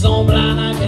semblable